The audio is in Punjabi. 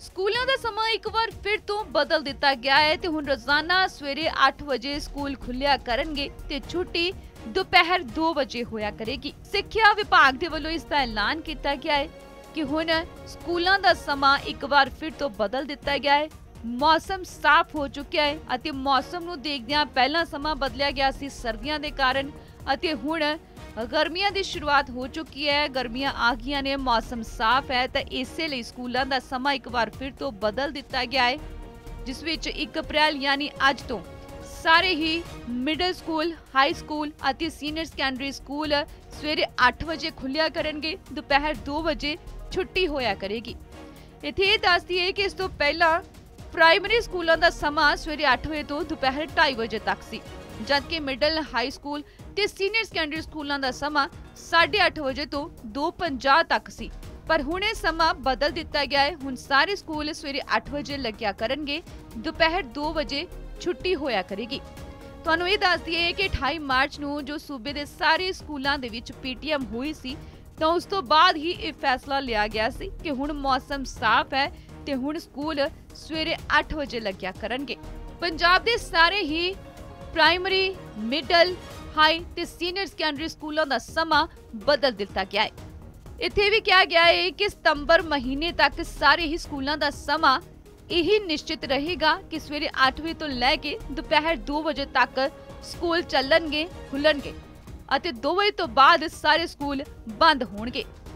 ਸਕੂਲਾਂ ਦਾ ਸਮਾਂ ਇੱਕ ਵਾਰ ਫਿਰ ਤੋਂ ਬਦਲ ਦਿੱਤਾ ਗਿਆ ਹੈ ਤੇ ਹੁਣ ਰੋਜ਼ਾਨਾ ਸਵੇਰੇ 8 ਵਜੇ ਸਕੂਲ ਖੁੱਲਿਆ ਕਰਨਗੇ ਤੇ ਛੁੱਟੀ ਦੁਪਹਿਰ 2 ਵਜੇ ਹੋਇਆ ਕਰੇਗੀ। ਸਿੱਖਿਆ ਵਿਭਾਗ ਦੇ ਵੱਲੋਂ ਇਸ ਦਾ ਐਲਾਨ ਕੀਤਾ ਗਿਆ ਹੈ ਕਿ ਹੁਣ ਸਕੂਲਾਂ ਦਾ ਸਮਾਂ ਇੱਕ ਵਾਰ ਫਿਰ ਤੋਂ ਬਦਲ ਦਿੱਤਾ ਗਿਆ ਹੈ। ਮੌਸਮ ਸਾਫ਼ ਹੋ ਚੁੱਕਿਆ ਹੈ ਅਤੇ ਮੌਸਮ ਨੂੰ ਦੇਖਦਿਆਂ ਪਹਿਲਾਂ ਸਮਾਂ ਬਦਲਿਆ ਗਿਆ ਸੀ ਸਰਦੀਆਂ ਦੇ ਕਾਰਨ ਅਤੇ ਹੁਣ ਗਰਮੀਆਂ ਦੀ ਸ਼ੁਰੂਆਤ ਹੋ ਚੁੱਕੀ ਹੈ। ਗਰਮੀਆਂ ਆ ਗਈਆਂ ਨੇ, ਮੌਸਮ ਸਾਫ਼ ਹੈ ਤਾਂ ਇਸੇ ਲਈ ਸਕੂਲਾਂ ਦਾ ਸਮਾਂ ਇੱਕ ਵਾਰ ਫਿਰ ਤੋਂ ਬਦਲ ਦਿੱਤਾ ਗਿਆ ਹੈ, ਜਿਸ ਵਿੱਚ 1 ਅਪ੍ਰੈਲ ਯਾਨੀ ਅੱਜ ਤੋਂ ਸਾਰੇ ਹੀ ਮਿਡਲ ਸਕੂਲ ਹਾਈ ਸਕੂਲ ਅਤੇ ਸੀਨੀਅਰ ਸੈਕੰਡਰੀ ਸਕੂਲ ਸਵੇਰੇ 8 ਵਜੇ ਖੁੱਲਿਆ ਕਰਨਗੇ, ਦੁਪਹਿਰ 2 ਵਜੇ ਛੁੱਟੀ ਹੋਇਆ ਕਰੇਗੀ। ਇੱਥੇ ਇਹ ਦੱਸਦੀ ਹੈ ਕਿ ਇਸ ਤੋਂ ਪਹਿਲਾਂ ਪ੍ਰਾਇਮਰੀ ਸਕੂਲਾਂ ਦਾ ਸਮਾਂ ਸਵੇਰੇ 8 ਵਜੇ ਤੋਂ ਦੁਪਹਿਰ 2:30 ਵਜੇ ਤੱਕ ਸੀ, ਜਦਕਿ ਮਿਡਲ ਹਾਈ ਸਕੂਲ ਤੇ ਸੀਨੀਅਰ ਸੈਕੰਡਰੀ ਸਕੂਲਾਂ ਦਾ ਸਮਾਂ 8:30 ਵਜੇ ਤੋਂ 2:50 ਤੱਕ ਸੀ। ਪਰ ਹੁਣ ਇਹ ਸਮਾਂ ਬਦਲ ਦਿੱਤਾ ਗਿਆ ਹੈ। ਹੁਣ ਸਾਰੇ ਸਕੂਲ ਸਵੇਰੇ 8 ਵਜੇ ਲੱਗਿਆ ਕਰਨਗੇ, ਦੁਪਹਿਰ 2 ਵਜੇ ਛੁੱਟੀ ਹੋਇਆ ਕਰੇਗੀ। ਤੁਹਾਨੂੰ ਇਹ ਦੱਸ ਦਈਏ ਕਿ 28 ਮਾਰਚ ਨੂੰ ਜੋ ਸੂਬੇ ਦੇ ਸਾਰੇ ਸਕੂਲਾਂ ਦੇ ਵਿੱਚ ਪੀਟੀਐਮ ਹੋਈ ਸੀ, ਤਾਂ ਉਸ ਤੋਂ ਬਾਅਦ ਹੀ ਇਹ ਫੈਸਲਾ ਲਿਆ ਗਿਆ ਸੀ ਕਿ ਹੁਣ ਮੌਸਮ ਸਾਫ਼ ਹੈ ਤੇ ਹੁਣ ਸਕੂਲ ਸਵੇਰੇ 8 ਵਜੇ ਲੱਗਿਆ ਕਰਨਗੇ। ਪੰਜਾਬ ਦੇ ਸਾਰੇ ਹੀ ਪ੍ਰਾਇਮਰੀ ਮਿਡਲ ਹਾਈ ਤੇ ਸੀਨੀਅਰ ਸੈਕੰਡਰੀ ਸਕੂਲਾਂ ਦਾ ਸਮਾਂ ਬਦਲ ਦਿੱਤਾ ਗਿਆ ਹੈ। ਇੱਥੇ ਵੀ ਕਿਹਾ ਗਿਆ ਹੈ ਕਿ ਸਤੰਬਰ ਮਹੀਨੇ ਤੱਕ ਸਾਰੇ ਹੀ ਸਕੂਲਾਂ ਦਾ ਸਮਾਂ ਇਹੀ ਨਿਸ਼ਚਿਤ ਰਹੇਗਾ ਕਿ ਸਵੇਰੇ 8 ਵਜੇ ਤੋਂ ਲੈ ਕੇ ਦੁਪਹਿਰ 2 ਵਜੇ ਤੱਕ ਸਕੂਲ ਚੱਲਣਗੇ, ਖੁੱਲਣਗੇ ਅਤੇ 2 ਵਜੇ ਤੋਂ ਬਾਅਦ ਸਾਰੇ ਸਕੂਲ ਬੰਦ ਹੋਣਗੇ।